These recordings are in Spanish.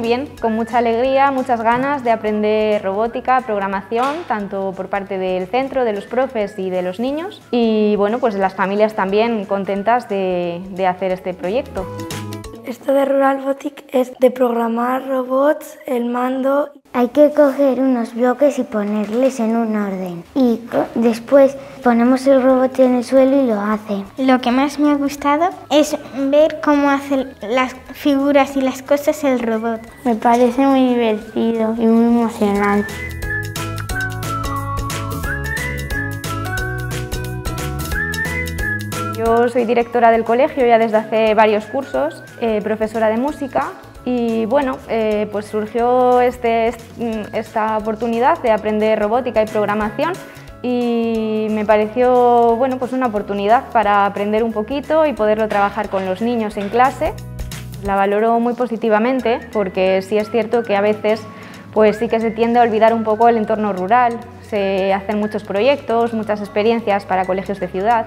bien, con mucha alegría, muchas ganas de aprender robótica, programación, tanto por parte del centro, de los profes y de los niños. Y bueno, pues las familias también contentas de, de hacer este proyecto. Esto de Rural Botic es de programar robots, el mando. Hay que coger unos bloques y ponerles en un orden. Y después ponemos el robot en el suelo y lo hace. Lo que más me ha gustado es ver cómo hace las figuras y las cosas el robot. Me parece muy divertido y muy emocionante. Yo soy directora del colegio ya desde hace varios cursos, eh, profesora de música y bueno, eh, pues surgió este, mm, esta oportunidad de aprender robótica y programación y me pareció bueno, pues una oportunidad para aprender un poquito y poderlo trabajar con los niños en clase. La valoro muy positivamente porque sí es cierto que a veces pues sí que se tiende a olvidar un poco el entorno rural, se hacen muchos proyectos, muchas experiencias para colegios de ciudad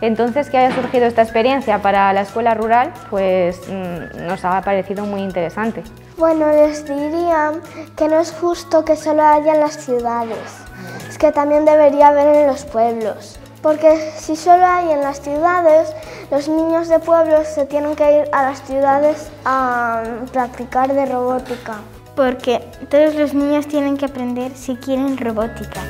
entonces, que haya surgido esta experiencia para la escuela rural, pues mm, nos ha parecido muy interesante. Bueno, les diría que no es justo que solo haya en las ciudades, es que también debería haber en los pueblos. Porque si solo hay en las ciudades, los niños de pueblos se tienen que ir a las ciudades a practicar de robótica. Porque todos los niños tienen que aprender si quieren robótica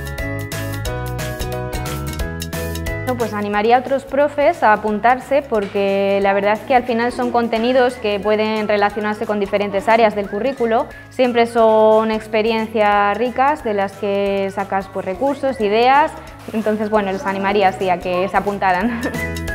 pues animaría a otros profes a apuntarse porque la verdad es que al final son contenidos que pueden relacionarse con diferentes áreas del currículo. Siempre son experiencias ricas de las que sacas pues, recursos, ideas. Entonces, bueno, les animaría así a que se apuntaran.